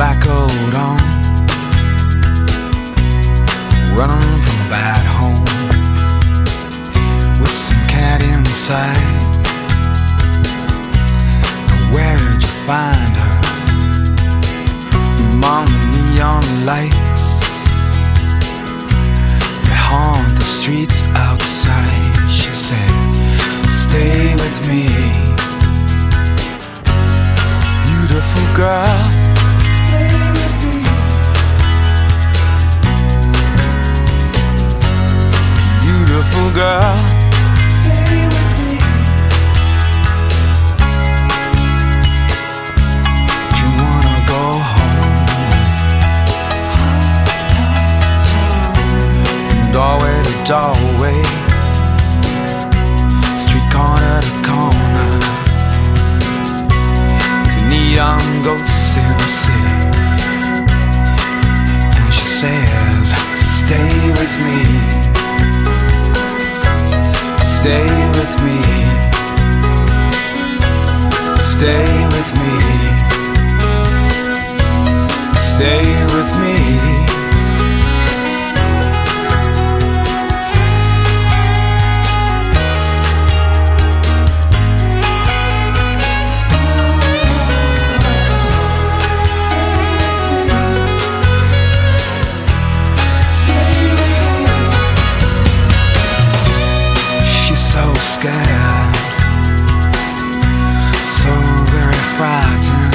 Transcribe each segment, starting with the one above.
black coat on, running from a bad home with some cat inside. Where'd you find her? Among the neon lights girl. Stay with me. You wanna go home? From doorway to doorway, Stay with me. Stay with me. Scared, so very frightened.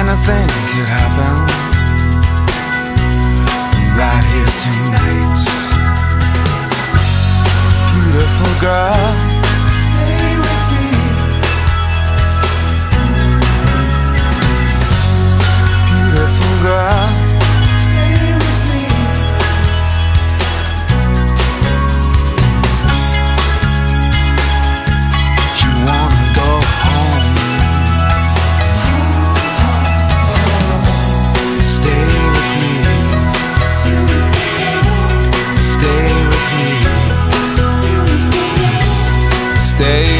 Anything could happen right here tonight. Beautiful girl, stay.